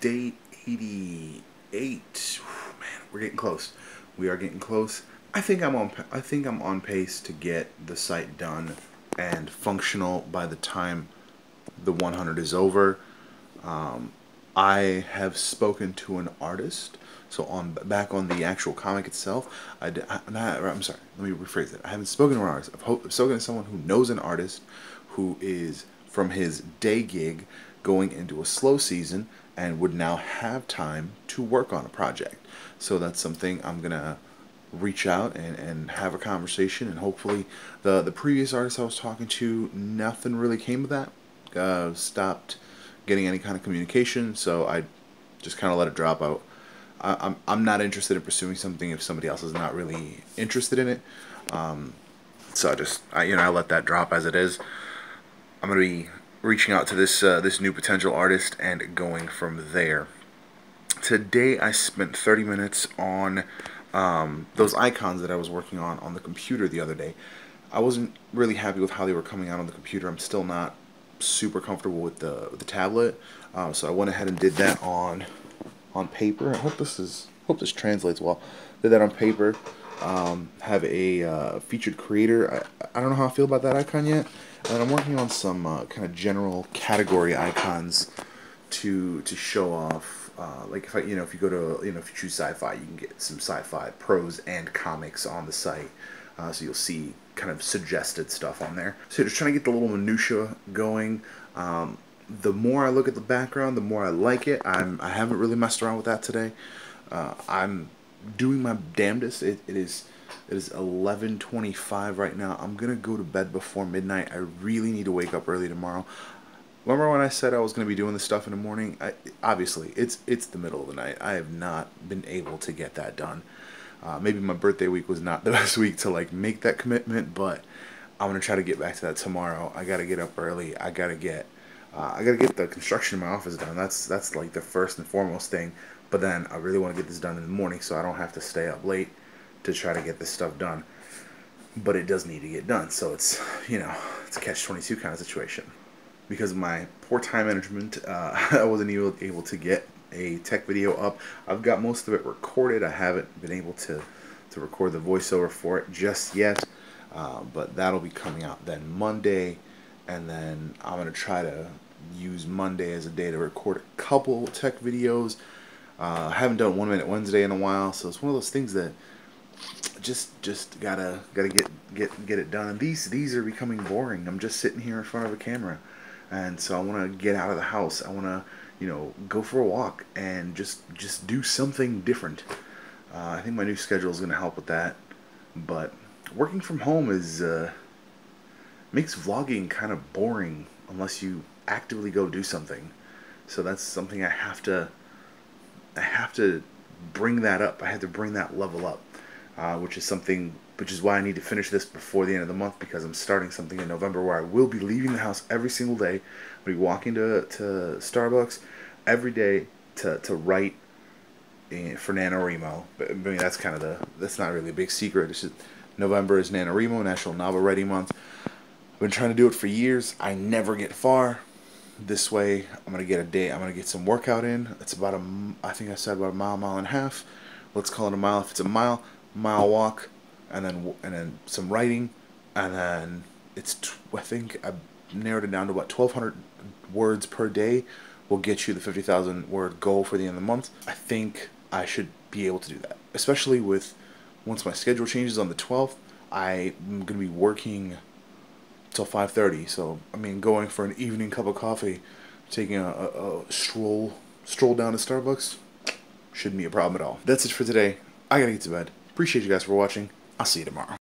day 88. Man, we're getting close. We are getting close. I think I'm on. I think I'm on pace to get the site done and functional by the time the 100 is over. Um, I have spoken to an artist. So on back on the actual comic itself, I, am sorry. Let me rephrase it. I haven't spoken to an artist. I've spoken to someone who knows an artist who is from his day gig going into a slow season and would now have time to work on a project. So that's something I'm gonna reach out and, and have a conversation and hopefully the the previous artist I was talking to nothing really came of that uh, stopped getting any kind of communication so I just kind of let it drop out. I, I'm, I'm not interested in pursuing something if somebody else is not really interested in it. Um, so I just I, you know I let that drop as it is. I'm gonna be reaching out to this uh, this new potential artist and going from there today I spent 30 minutes on um, those icons that I was working on on the computer the other day. I wasn't really happy with how they were coming out on the computer. I'm still not super comfortable with the the tablet, uh, so I went ahead and did that on on paper. I hope this is hope this translates well. Did that on paper. Um, have a uh, featured creator. I, I don't know how I feel about that icon yet. And I'm working on some uh, kind of general category icons to to show off uh, like if I, you know, if you go to, you know, if you choose sci-fi, you can get some sci-fi prose and comics on the site. Uh, so you'll see kind of suggested stuff on there. So just trying to get the little minutia going. Um, the more I look at the background, the more I like it. I'm I haven't really messed around with that today. Uh, I'm doing my damnedest. It, it is it is 11:25 right now. I'm gonna go to bed before midnight. I really need to wake up early tomorrow. Remember when I said I was to be doing this stuff in the morning? I, obviously, it's it's the middle of the night. I have not been able to get that done. Uh, maybe my birthday week was not the best week to like make that commitment, but I'm gonna try to get back to that tomorrow. I gotta get up early. I gotta get uh, I gotta get the construction in my office done. That's that's like the first and foremost thing. But then I really want to get this done in the morning so I don't have to stay up late to try to get this stuff done. But it does need to get done, so it's you know it's a catch twenty two kind of situation because of my poor time management, uh, I wasn't even able to get a tech video up. I've got most of it recorded. I haven't been able to, to record the voiceover for it just yet, uh, but that'll be coming out then Monday, and then I'm going to try to use Monday as a day to record a couple tech videos. Uh, I haven't done One Minute Wednesday in a while, so it's one of those things that just just gotta gotta get get get it done. These these are becoming boring. I'm just sitting here in front of a camera and so I want to get out of the house. I want to, you know, go for a walk and just just do something different. Uh, I think my new schedule is going to help with that. But working from home is uh, makes vlogging kind of boring unless you actively go do something. So that's something I have to I have to bring that up. I have to bring that level up, uh, which is something which is why I need to finish this before the end of the month because I'm starting something in November where I will be leaving the house every single day. I'll be walking to, to Starbucks every day to, to write for NaNoWriMo. I mean, that's kind of the, that's not really a big secret. It's just, November is NaNoWriMo, National Novel Writing Month. I've been trying to do it for years. I never get far. This way, I'm going to get a day, I'm going to get some workout in. It's about a, I think I said about a mile, mile and a half. Let's call it a mile. If it's a mile, mile walk and then and then some writing, and then it's I think I narrowed it down to what 1,200 words per day will get you the 50,000 word goal for the end of the month. I think I should be able to do that, especially with once my schedule changes on the 12th. I'm gonna be working till 5:30. So I mean, going for an evening cup of coffee, taking a, a, a stroll stroll down to Starbucks shouldn't be a problem at all. That's it for today. I gotta get to bed. Appreciate you guys for watching. I'll see you tomorrow.